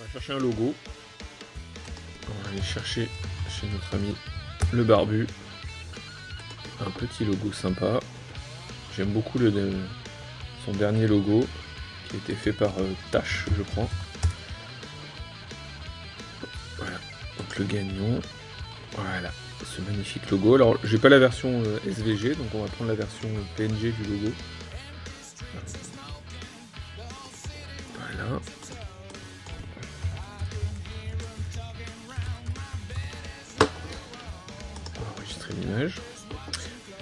On va chercher un logo. On va aller chercher chez notre ami le barbu un petit logo sympa. J'aime beaucoup son dernier logo qui a été fait par euh, Tash, je crois. Voilà, donc le gagnon. Voilà, ce magnifique logo. Alors, j'ai pas la version euh, SVG, donc on va prendre la version PNG du logo. Voilà.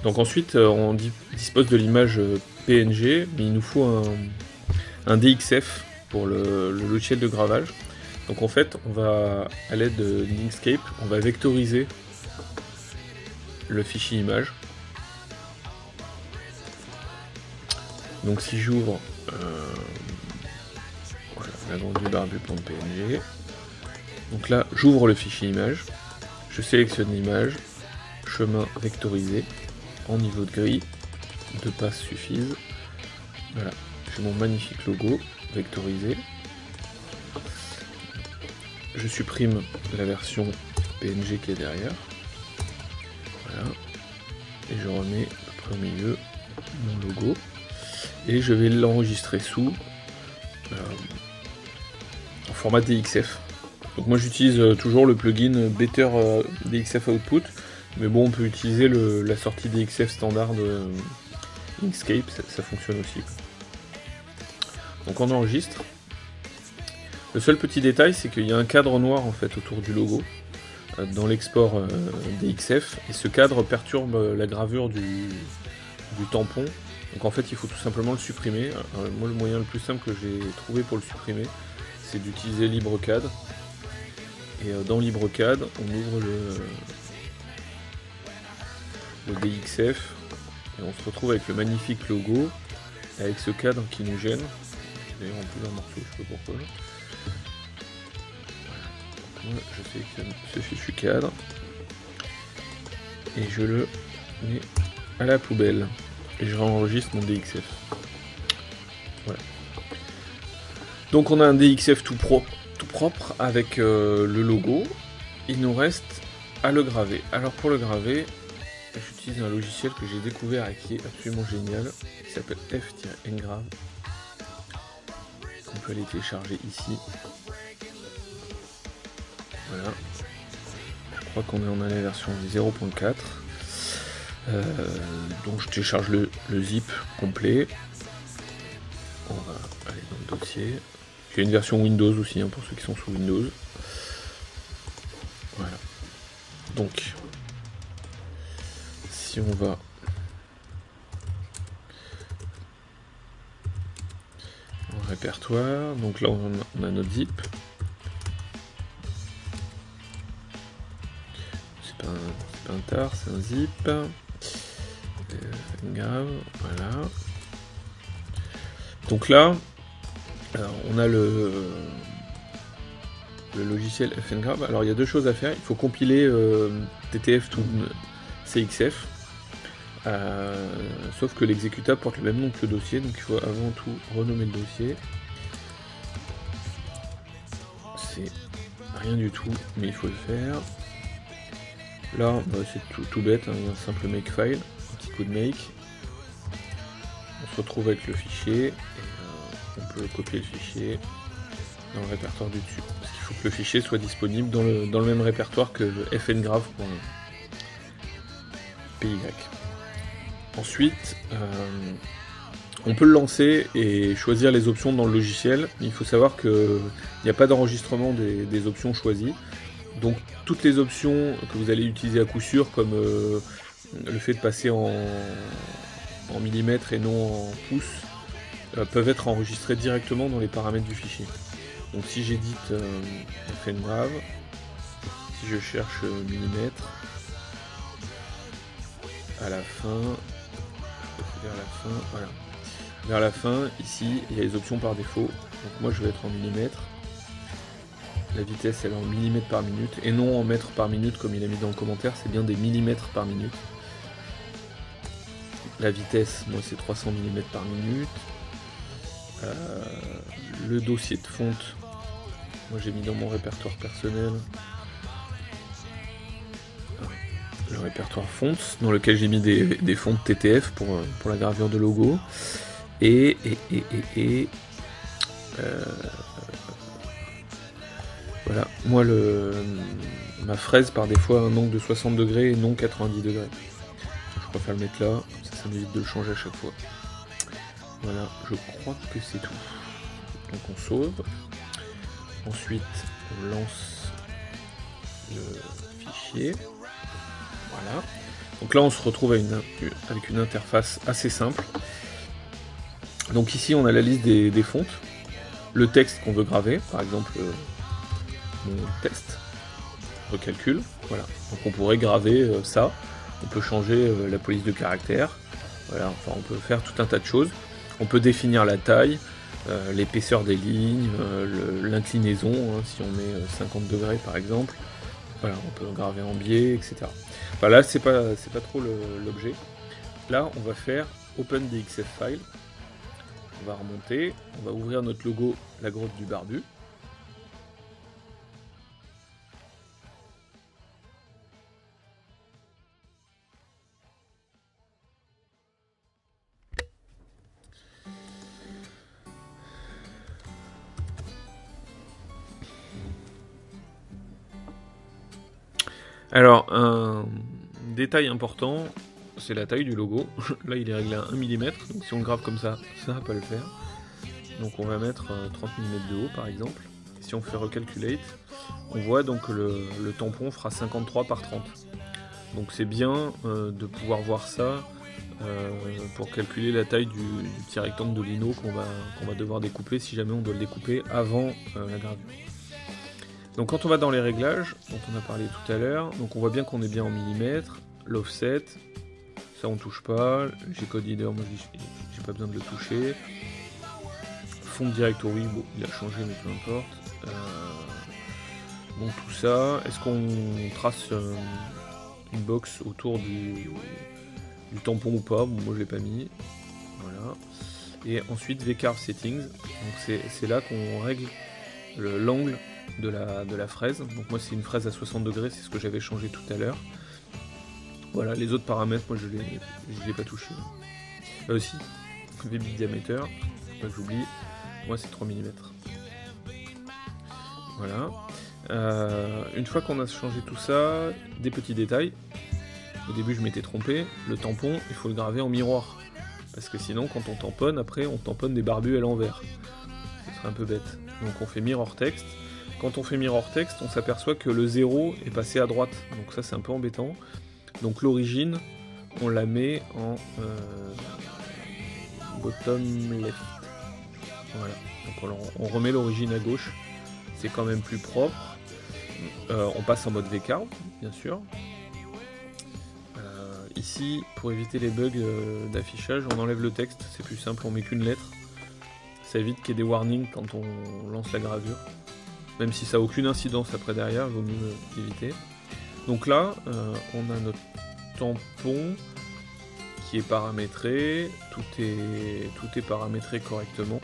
Donc ensuite, euh, on dispose de l'image euh, PNG, mais il nous faut un, DXF pour le, logiciel de gravage. Donc en fait, on va, à l'aide de Inkscape, on va vectoriser le fichier image. Donc si j'ouvre euh, la grande barbu.png, donc là j'ouvre le fichier image, je sélectionne l'image, chemin vectorisé, en niveau de grille, deux passes suffisent. Voilà, j'ai mon magnifique logo vectorisé. Je supprime la version PNG qui est derrière. Voilà. Et je remets à peu près au milieu mon logo. Et je vais l'enregistrer sous euh, en format DXF. Donc moi j'utilise euh, toujours le plugin Better euh, DXF Output mais bon, on peut utiliser la sortie DXF standard de Inkscape, ça, fonctionne aussi. Donc on enregistre. Le seul petit détail, c'est qu'il y a un cadre noir en fait autour du logo euh, dans l'export euh, DXF et ce cadre perturbe la gravure du, tampon. Donc en fait, il faut tout simplement le supprimer. moi, le moyen le plus simple que j'ai trouvé pour le supprimer, c'est d'utiliser LibreCAD. Et euh, dans LibreCAD, on ouvre le, DXF et on se retrouve avec le magnifique logo avec ce cadre qui nous gêne. D'ailleurs en plus un morceau je sais pas pourquoi. Je sélectionne ce fichu cadre. Et je le mets à la poubelle. Et je réenregistre mon DXF voilà. Donc on a un DXF tout propre tout propre avec euh, le logo. Il nous reste à le graver. Alors pour le graver j'utilise un logiciel que j'ai découvert et qui est absolument génial, qui s'appelle F-Engrave, qu'on peut aller télécharger ici. Voilà. Je crois qu'on est en la version 0.4. Euh, donc je télécharge le, zip complet. On va aller dans le dossier. J'ai une version Windows aussi hein, pour ceux qui sont sous Windows. Répertoire, donc là on a, notre zip. C'est pas, un tar, c'est un zip. Euh, grave, voilà. Donc là, on a le, le logiciel FNGrave. Alors il y a deux choses à faire. Il faut compiler euh, TTF to CXF. Euh, sauf que l'exécutable porte le même nom que le dossier, donc il faut avant tout renommer le dossier. C'est rien du tout, mais il faut le faire. Là, bah, c'est tout, bête, hein, un simple makefile, un petit coup de make. On se retrouve avec le fichier, et euh, on peut copier le fichier dans le répertoire du dessus. Parce qu'il faut que le fichier soit disponible dans le, dans le même répertoire que le fngraph.py. Ensuite, euh, on peut le lancer et choisir les options dans le logiciel. Il faut savoir qu'il n'y a pas d'enregistrement des, options choisies. Donc toutes les options que vous allez utiliser à coup sûr, comme euh, le fait de passer en, millimètres et non en pouces, euh, peuvent être enregistrées directement dans les paramètres du fichier. Donc si j'édite euh, Brave, si je cherche millimètres, à la fin, vers la fin, voilà. Vers la fin, ici, il y a les options par défaut. Donc moi je vais être en millimètres. La vitesse elle est en millimètres par minute et non en mètres par minute comme il a mis dans le commentaire, c'est bien des millimètres par minute. La vitesse, moi c'est 300 mm par minute. Euh, le dossier de fonte, Moi j'ai mis dans mon répertoire personnel répertoire fonts dans lequel j'ai mis des, des fontes TTF pour, pour la gravure de logo. Et, et, et, et, euh, voilà, moi le ma fraise par des fois un angle de 60 degrés et non 90 degrés. Je préfère le mettre là, ça, ça m'évite de le changer à chaque fois. Voilà, je crois que c'est tout. Donc on sauve. Ensuite, on lance le fichier. Voilà. Donc là, on se retrouve avec une interface assez simple. Donc ici, on a la liste des, fontes, le texte qu'on veut graver, par exemple euh, mon test, recalcule, voilà. Donc on pourrait graver euh, ça, on peut changer euh, la police de caractère, enfin on peut faire tout un tas de choses. On peut définir la taille, l'épaisseur des lignes, l'inclinaison, hein, si on met 50 degrés par exemple. Voilà, on peut graver en biais, etc. Enfin là, c'est pas, pas trop l'objet. Là, on va faire Open DXF File. On va remonter, on va ouvrir notre logo, la grotte du barbu. Alors, un détail important, c'est la taille du logo. Là, il est réglé à 1 mm, donc si on le grave comme ça, ça va pas le faire. Donc on va mettre 30 euh, mm de haut par exemple. Si on fait recalculate, on voit donc que le, tampon fera 53 par 30. Donc c'est bien euh, de pouvoir voir ça euh, pour calculer la taille du, petit rectangle de lino qu'on va, va devoir découper si jamais on doit le découper avant la gravure. Donc quand on va dans les réglages, dont on a parlé tout à l'heure, on voit bien qu'on est bien en millimètres, l'offset, ça on touche pas, G-code leader, moi j'ai pas besoin de le toucher. Fond directory, bon il a changé mais peu importe. Euh, bon tout ça, est-ce qu'on trace euh, une box autour du, tampon ou pas? Bon moi je l'ai pas mis. Voilà. Et ensuite VCarve settings, donc c'est là qu'on règle l'angle de la, de la fraise. Donc moi c'est une fraise à 60 degrés, c'est ce que j'avais changé tout à l'heure. Voilà, les autres paramètres, moi je ne les, ai pas touchés. Là aussi, VB diameter, pas que j'oublie, moi c'est 3 mm. Voilà. Euh, une fois qu'on a changé tout ça, des petits détails. Au début je m'étais trompé, le tampon, il faut le graver en miroir. Parce que sinon quand on tamponne, après on tamponne des barbus à l'envers. Ce serait un peu bête. Donc on fait mirror text. Quand on fait mirror text, on s'aperçoit que le 0 est passé à droite. Donc ça c'est un peu embêtant. Donc l'origine, on la met en euh, bottom left. Voilà. Donc on, remet l'origine à gauche. C'est quand même plus propre. Euh, on passe en mode VCarve, bien sûr. Euh, ici, pour éviter les bugs d'affichage, on enlève le texte. C'est plus simple, on met qu'une lettre. Ça évite qu'il y ait des warnings quand on lance la gravure. Même si ça n'a aucune incidence après derrière, il vaut mieux éviter. Donc là, euh, on a notre tampon qui est paramétré, tout est, tout est paramétré correctement.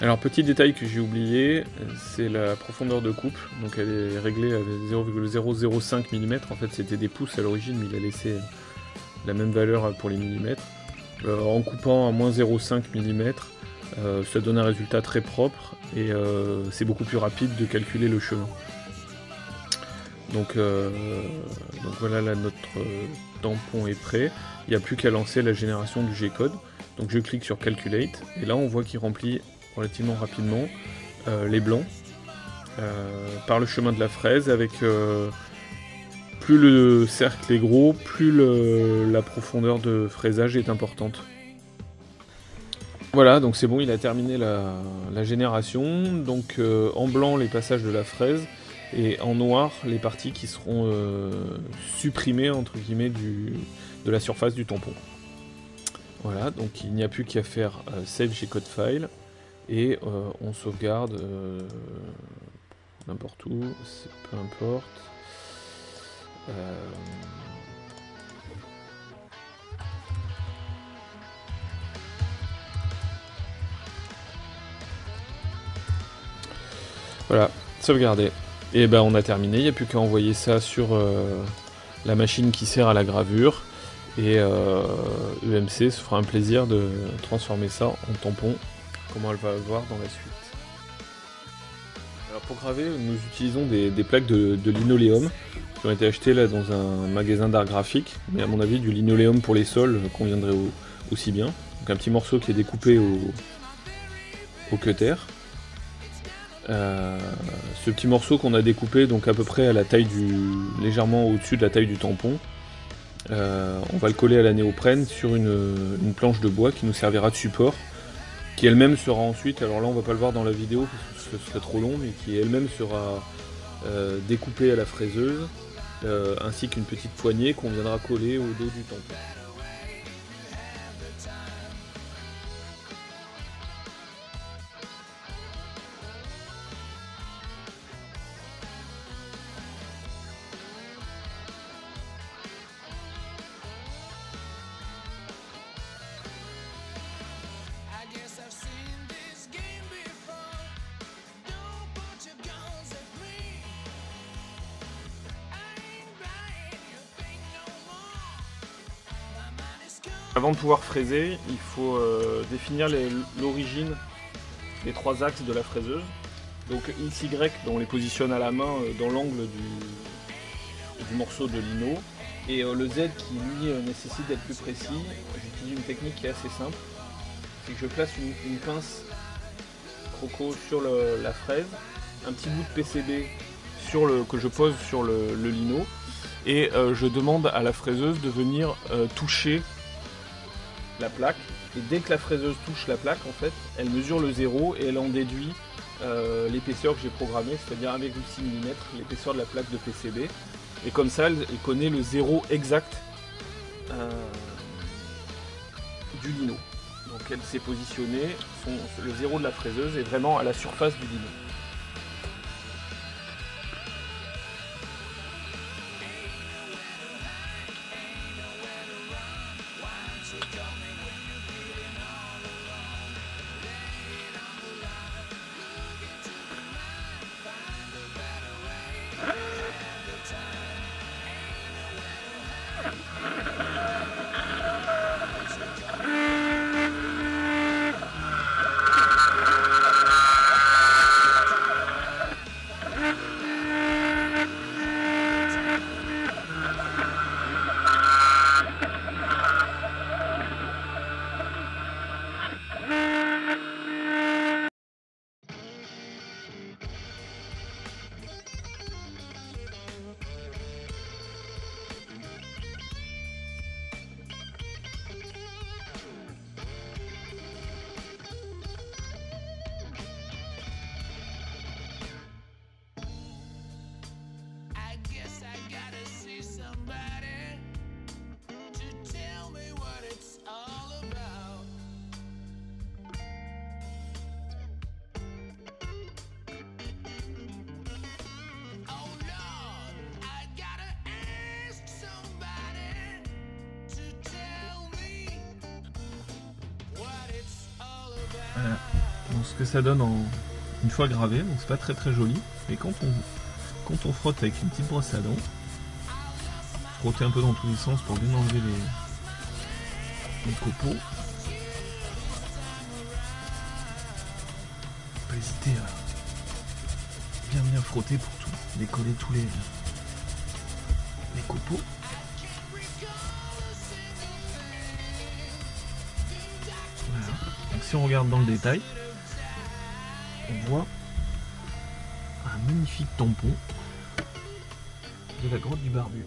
Alors petit détail que j'ai oublié, c'est la profondeur de coupe. Donc elle est réglée à 0,005 mm. En fait c'était des pouces à l'origine, mais il a laissé la même valeur pour les millimètres. Euh, en coupant à moins 0,5 mm, euh, ça donne un résultat très propre et euh, c'est beaucoup plus rapide de calculer le chemin. Donc, euh, voilà, là notre tampon est prêt. Il n'y a plus qu'à lancer la génération du G-code. Donc je clique sur Calculate et là on voit qu'il remplit relativement rapidement les blancs par le chemin de la fraise avec plus le cercle est gros, plus la profondeur de fraisage est importante. Voilà, donc c'est bon, il a terminé la, génération. Donc euh, en blanc les passages de la fraise et en noir les parties qui seront euh, supprimées entre guillemets de la surface du tampon. Voilà, donc il n'y a plus qu'à faire euh, save chez code file et on sauvegarde n'importe où, peu importe. Euh, voilà, sauvegarder. Et eh ben on a terminé, il n'y a plus qu'à envoyer ça sur euh, la machine qui sert à la gravure. Et euh, EMC se fera un plaisir de transformer ça en tampon, comment elle va voir dans la suite? Pour graver, nous utilisons des, plaques de, linoléum qui ont été achetées là dans un magasin d'art graphique, mais à mon avis du linoléum pour les sols conviendrait aussi bien. Donc un petit morceau qui est découpé au, cutter. Euh, ce petit morceau qu'on a découpé donc à peu près à la taille du légèrement au-dessus de la taille du tampon euh, on va le coller à la néoprène sur une, planche de bois qui nous servira de support qui elle-même sera ensuite alors là on va pas le voir dans la vidéo parce que ce serait trop long mais qui elle-même sera euh, découpée à la fraiseuse ainsi qu'une petite poignée qu'on viendra coller au dos du tampon Avant de pouvoir fraiser, il faut euh, définir l'origine des trois axes de la fraiseuse. Donc X, Y, on les positionne à la main euh, dans l'angle du, morceau de lino. Et euh, le Z qui lui nécessite d'être plus précis, j'utilise une technique qui est assez simple. C'est que je place une, pince croco sur la fraise, un petit bout de PCB sur le, que je pose sur le, lino et je demande à la fraiseuse de venir toucher la plaque. Et dès que la fraiseuse touche la plaque, en fait, elle mesure le zéro et elle en déduit euh, l'épaisseur que j'ai programmée, c'est-à-dire 1,6 mm, l'épaisseur de la plaque de PCB. Et comme ça, elle, connaît le zéro exact euh, du lino. Donc elle s'est positionnée, le zéro de la fraiseuse est vraiment à la surface du lino. Donc ce que ça donne en, une fois gravé, donc c'est pas très très joli. Mais quand on, quand on frotte avec une petite brosse à dents, frotter un peu dans tous les sens pour bien enlever les, les copeaux. Pas hésiter à bien bien frotter pour tout, décoller tous les, les copeaux. Si on regarde dans le détail, on voit un magnifique tampon de la grotte du barbu.